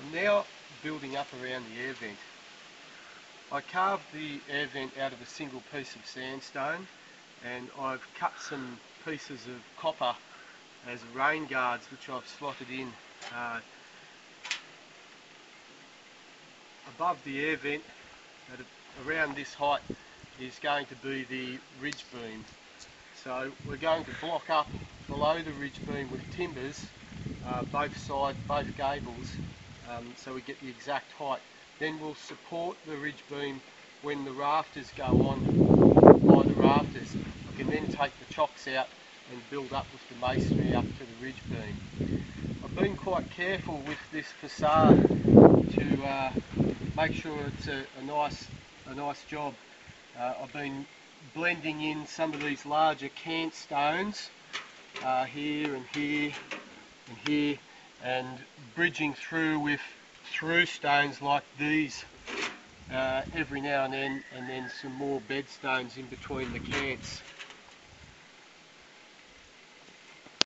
I'm now building up around the air vent. I carved the air vent out of a single piece of sandstone and I've cut some pieces of copper as rain guards which I've slotted in uh, above the air vent at a, around this height is going to be the ridge beam. So we're going to block up below the ridge beam with timbers, uh, both sides, both gables, um, so we get the exact height. Then we'll support the ridge beam when the rafters go on by the rafters. I can then take the chocks out and build up with the masonry up to the ridge beam. I've been quite careful with this facade to uh, make sure it's a, a, nice a nice job. Uh, I've been blending in some of these larger cant stones uh, here and here and here and bridging through with through stones like these uh, every now and then and then some more bed stones in between the cants.